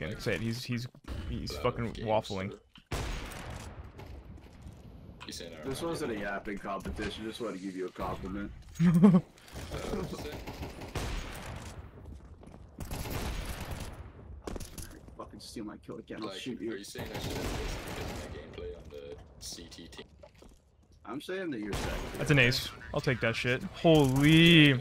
Can't say it. He's he's he's fucking waffling. This wasn't a yapping competition. Just want to give you a compliment. Fucking steal my kill again. I'll Like, shoot are you. saying I should have my gameplay on the CT team? I'm saying that you're second. That's an ace. I'll take that shit. Holy.